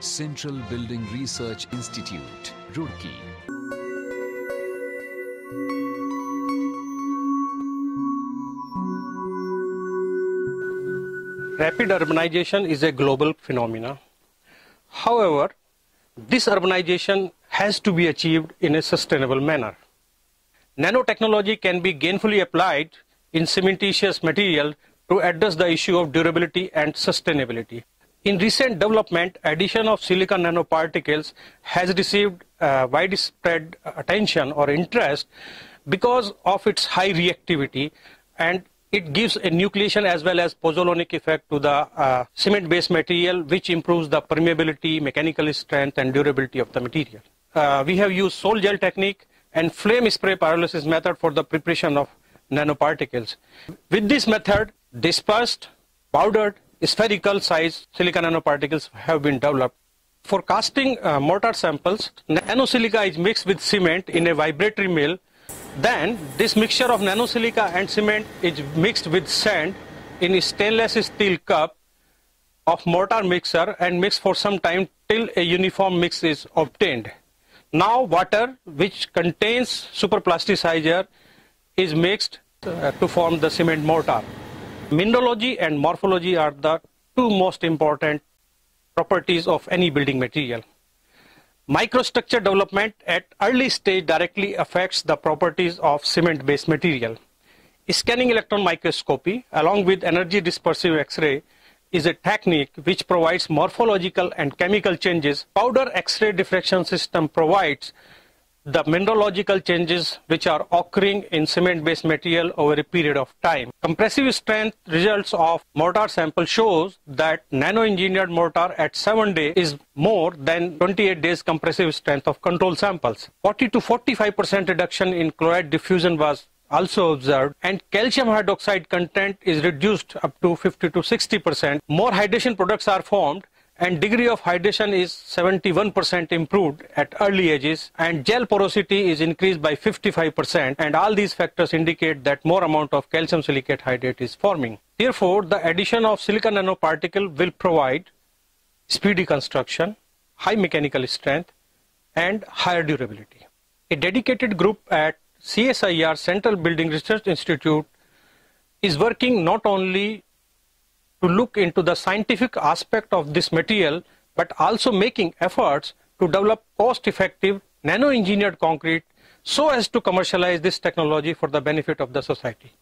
Central Building Research Institute, Roorkee. Rapid urbanization is a global phenomenon. However, this urbanization has to be achieved in a sustainable manner. Nanotechnology can be gainfully applied in cementitious material to address the issue of durability and sustainability. In recent development, addition of silicon nanoparticles has received uh, widespread attention or interest because of its high reactivity and it gives a nucleation as well as pozzolanic effect to the uh, cement-based material which improves the permeability, mechanical strength and durability of the material. Uh, we have used sol gel technique and flame spray pyrolysis method for the preparation of nanoparticles. With this method, dispersed, powdered, spherical size silicon nanoparticles have been developed. For casting uh, mortar samples, nanosilica is mixed with cement in a vibratory mill. Then this mixture of nanosilica and cement is mixed with sand in a stainless steel cup of mortar mixer and mixed for some time till a uniform mix is obtained. Now water which contains superplasticizer is mixed uh, to form the cement mortar. Mineralogy and morphology are the two most important properties of any building material. Microstructure development at early stage directly affects the properties of cement-based material. Scanning electron microscopy along with energy dispersive X-ray is a technique which provides morphological and chemical changes. Powder X-ray diffraction system provides the mineralogical changes which are occurring in cement-based material over a period of time. Compressive strength results of mortar sample shows that nano-engineered mortar at 7 days is more than 28 days compressive strength of control samples. 40 to 45% reduction in chloride diffusion was also observed and calcium hydroxide content is reduced up to 50 to 60%. More hydration products are formed and degree of hydration is 71% improved at early ages and gel porosity is increased by 55% and all these factors indicate that more amount of calcium silicate hydrate is forming. Therefore, the addition of silicon nanoparticle will provide speedy construction, high mechanical strength and higher durability. A dedicated group at CSIR Central Building Research Institute is working not only to look into the scientific aspect of this material, but also making efforts to develop cost-effective nano-engineered concrete so as to commercialize this technology for the benefit of the society.